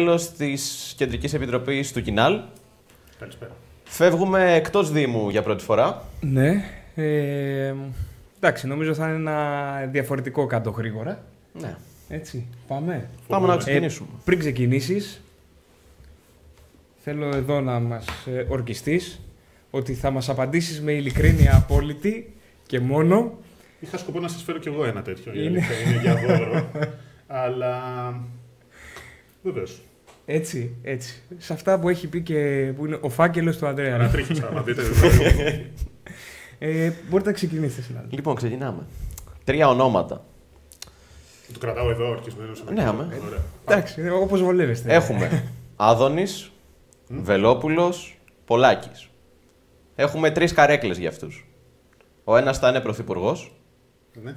Μέλος της Κεντρικής Επιτροπής του Κινάλ. Καλησπέρα. Φεύγουμε εκτός Δήμου για πρώτη φορά. Ναι. Ε, εντάξει, νομίζω θα είναι ένα διαφορετικό κάτω γρήγορα. Ναι. Έτσι, πάμε. Πάμε να Ε, ξεκινήσουμε. Πριν ξεκινήσεις, θέλω εδώ να μας ε, ορκιστείς ότι θα μας απαντήσεις με ειλικρίνεια απόλυτη και μόνο. Είχα σκοπό να σας φέρω κι εγώ ένα τέτοιο. η Είναι. αλήθεια Είναι για δώρο. αλλά. Βεβαίως. Έτσι, έτσι. Σε αυτά που έχει πει και που είναι ο φάκελος του Ανδρέα. Ανατρίχισα, άμα δείτε. Ε, μπορείτε να ξεκινήσετε, συνάδελφοι. Λοιπόν, ξεκινάμε. Τρία ονόματα. Το κρατάω εδώ ορκισμένο. Ναι, άμα. Ωραία. Εντάξει, όπως βολεύεστε. Έχουμε Άδωνης, Βελόπουλος, Πολάκης. Έχουμε τρεις καρέκλες για αυτούς. Ο ένας θα είναι πρωθυπουργός, Ναι.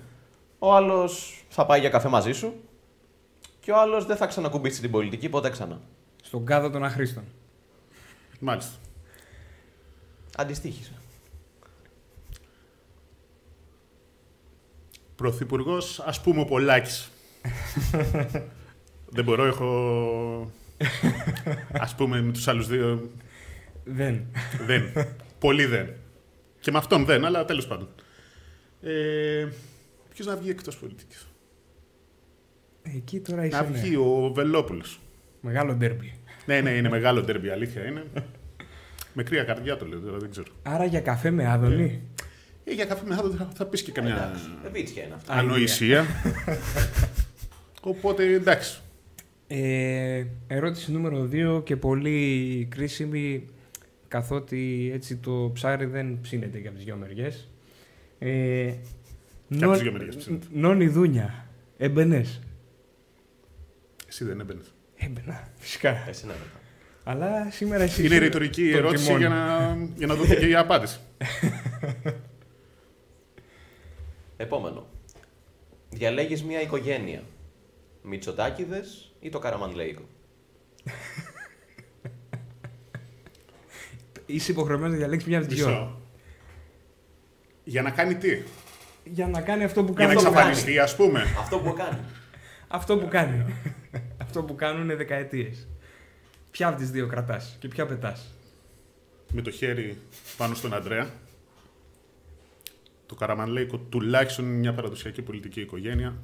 ο άλλος θα πάει για καφέ μαζί σου και ο άλλος δεν θα ξανακουμπήσει την πολιτική ποτέ ξανά. Στον κάδο των αχρήστων. Μάλιστα. Αντιστοίχησε. Πρωθυπουργός, ας πούμε ο Πολάκης. δεν μπορώ, έχω. Α πούμε με τους άλλους δύο. Δεν. Δεν. Πολύ δεν. Και με αυτόν δεν, αλλά τέλος πάντων. Ε, Ποιος να βγει εκτός πολιτικής; Εκεί τώρα είσαι Να ναι. βγει ο Βελόπουλος. Μεγάλο ντέρμπι. ναι, ναι, είναι μεγάλο τέρμπι, αλήθεια είναι. με κρύα καρδιά το λέω τώρα, δεν ξέρω. Άρα για καφέ με άδωνη. Ε, για καφέ μετά θα, θα πεις και καμιά Εντάξει, βίτσια είναι αυτά. ανοησία. Οπότε εντάξει. Ε, ερώτηση νούμερο 2 και πολύ κρίσιμη καθότι έτσι το ψάρι δεν ψήνεται και από τις δυο μεριές. Ε, Και από τις δυο μεριές ψήνεται. Νόνι Δούνια. Έμπαινες. Εσύ δεν έμπαινες. Έμπαινα, φυσικά. Εσύ να μετά. Αλλά σήμερα εσύ... Είναι είσαι ρητορική το ερώτηση τιμόνι. για να, για να δοθεί και η απάντηση. Επόμενο. Διαλέγεις μια οικογένεια. Μητσοτάκηδες ή το Καραμανλέικο. Είσαι υποχρεωμένος να διαλέξεις μια από τις δυο. Μισό. Για να κάνει τι; Για να κάνει αυτό που Για να κάνει. Αυτό που εξαφανιστεί, ας πούμε. Αυτό που κάνει. Αυτό που κάνει. Αυτό που κάνουν δεκαετίες. Ποια από τις δύο κρατάς και ποια πετάς; με το χέρι πάνω στον Αντρέα. Το Καραμανλέικο τουλάχιστον είναι μια παραδοσιακή πολιτική οικογένεια.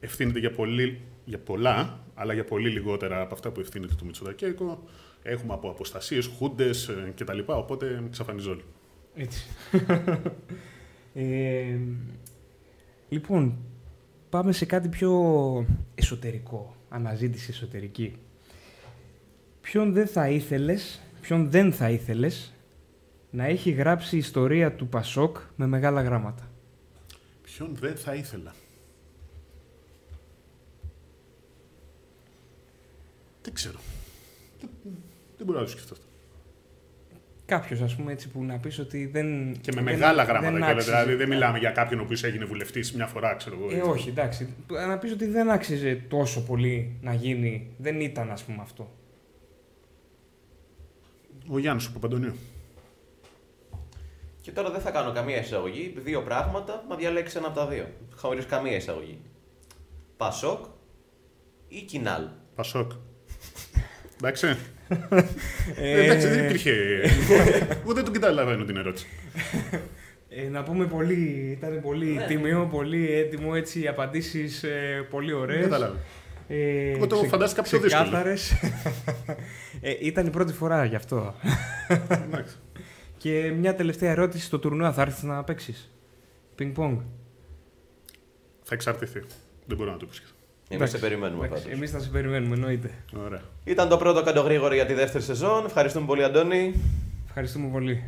Ευθύνεται για, πολύ, για πολλά, αλλά για πολύ λιγότερα από αυτά που ευθύνεται το Μητσοτακέικο. Έχουμε από αποστασίες, χούντες ε, κτλ. Οπότε εξαφανίζω όλοι. Έτσι. ε, λοιπόν, πάμε σε κάτι πιο εσωτερικό. Αναζήτηση εσωτερική. Ποιον δεν θα ήθελες, ποιον δεν θα ήθελες να έχει γράψει ιστορία του Πασόκ με μεγάλα γράμματα; Ποιον δεν θα ήθελα. Δεν ξέρω. Δεν, δεν μπορώ να το σκεφτώ αυτό. Κάποιος, ας πούμε, έτσι που να πεις ότι δεν... Και με δεν- μεγάλα δεν γράμματα κιόλας. άξιζε. Δηλαδή δεν μιλάμε για κάποιον ο οποίος έγινε βουλευτής μια φορά, ξέρω εγώ. Ε, όχι, εντάξει. Να πεις ότι δεν άξιζε τόσο πολύ να γίνει. Δεν ήταν, ας πούμε, αυτό. Ο Γιάννης ο Παπαντονίου. Και τώρα δεν θα κάνω καμία εισαγωγή. Δύο πράγματα, μα διαλέξει ένα από τα δύο. Χωρί καμία εισαγωγή. Πασόκ ή Κινάλ. Πασόκ. Εντάξει. Ε, Εντάξει, δεν υπήρχε. Εγώ δεν τον καταλαβαίνω την ερώτηση. Ε, να πούμε πολύ, ήταν πολύ Ναι. τίμιο, πολύ έτοιμο, έτσι, οι απαντήσεις ε, πολύ Δεν ωραίες. καταλάβω. Ε, Εγώ το φαντάστηκα πιο δύσκολο. ξεκάθαρες. ε, ήταν η πρώτη φορά γι' αυτό. Εντάξει. Και μια τελευταία ερώτηση στο τουρνουά, θα έρθεις να παίξεις; Πινκ πονγκ. Θα εξαρτηθεί. Δεν μπορώ να το υποσχεθώ. Εμείς σε περιμένουμε πάντως. Εμείς θα σε περιμένουμε, εννοείται. Ωραία. Ήταν το πρώτο καντογρήγορο για τη δεύτερη σεζόν. Ευχαριστούμε πολύ, Αντώνη. Ευχαριστούμε πολύ.